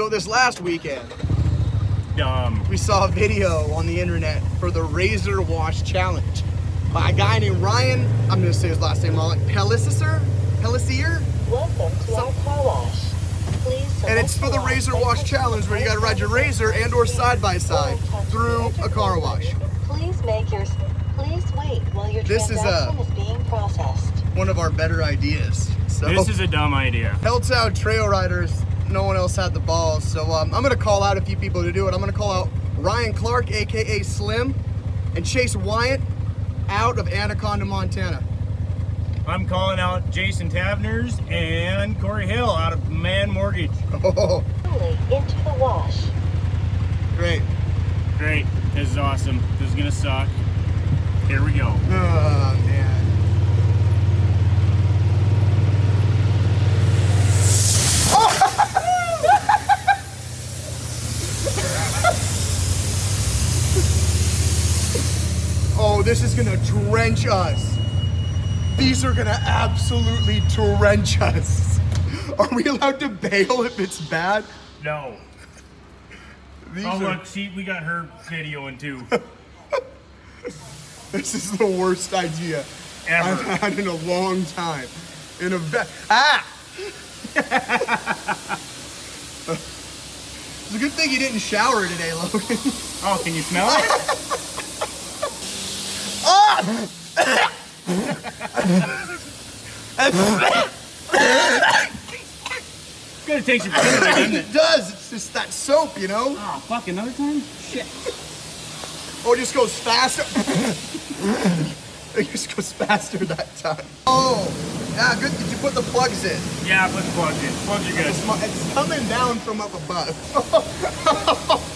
So this last weekend, Um, we saw a video on the internet for the RZR Wash Challenge by a guy named Ryan. I'm gonna say his last name wrong. Pellissier? Pellissier? Welcome to our car wash. Please And it's for the RZR Wash Challenge where you gotta ride your RZR and or side by side through a car wash. Please make your please wait while your This is a- transaction is being processed. One of our better ideas. So this is a dumb idea. helps out trail riders. No one else had the balls. So um, I'm gonna call out a few people to do it. I'm gonna call out Ryan Clark, AKA Slim, and Chase Wyatt out of Anaconda, Montana. I'm calling out Jason Tavners and Corey Hill out of Man Mortgage. Oh, into the wash. great. Great. This is awesome. This is gonna suck. Here we go. Oh, man. This is gonna drench us. These are gonna absolutely drench us. Are we allowed to bail if it's bad? No. These Oh are, look, see, we got her videoing too. this is the worst idea Ever. I've had in a long time. In a ve- ah! it's a good thing you didn't shower today, Logan. Oh, can you smell it? It's gonna take some food, doesn't it? it does. It's just that soap, you know. Ah, oh, fuck, another time? Shit. Oh, it just goes faster. it just goes faster that time. Oh, yeah, good. Did you put the plugs in? Yeah, I put the plugs in. Plugs are good. It's, it's coming down from up above.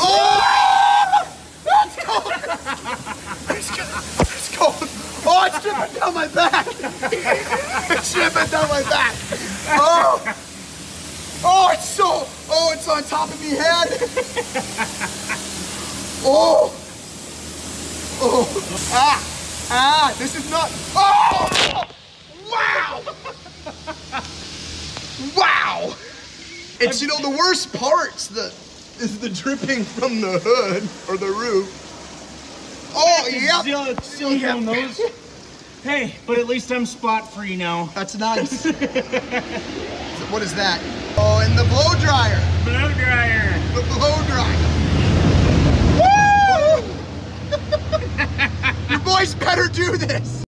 oh! It's cold. It's cold. It's cold. Oh, it's dripping down my back. dripping down my back. Oh. Oh, it's so. Oh, it's on top of me head. Oh. Oh. Ah. Ah. This is not. Oh. Wow. Wow! It's you know the worst parts the is the dripping from the hood or the roof. Oh yeah, Still, still doing those. Hey, but at least I'm spot free now. that's nice. what is that? Oh, and the blow dryer, Blow dryer. the blow dryer. Woo! you boys better do this.